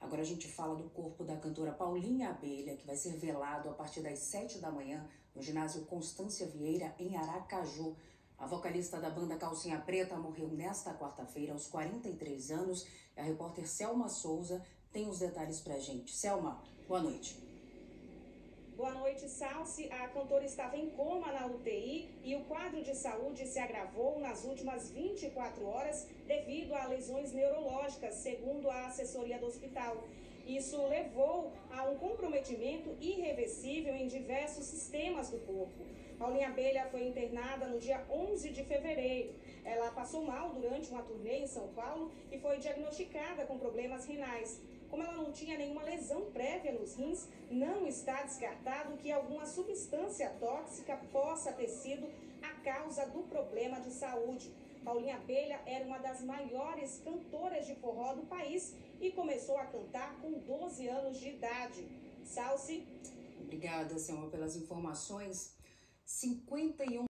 Agora a gente fala do corpo da cantora Paulinha Abelha, que vai ser velado a partir das 7 da manhã no ginásio Constância Vieira, em Aracaju. A vocalista da banda Calcinha Preta morreu nesta quarta-feira, aos 43 anos. A repórter Selma Souza tem os detalhes pra gente. Selma, boa noite. Boa noite, Salsi. A cantora estava em coma na UTI e o quadro de saúde se agravou nas últimas 24 horas devido a lesões neurológicas, segundo a assessoria do hospital. Isso levou a um comprometimento irreversível em diversos sistemas do corpo. Paulinha Abelha foi internada no dia 11 de fevereiro. Ela passou mal durante uma turnê em São Paulo e foi diagnosticada com problemas renais. Como ela não tinha nenhuma lesão prévia nos rins, não está descartado que alguma substância tóxica possa ter sido a causa do problema de saúde. Paulinha Abelha era uma das maiores cantoras de forró do país e começou a cantar com 12 anos de idade. Salsi. Obrigada, Selma, pelas informações. 51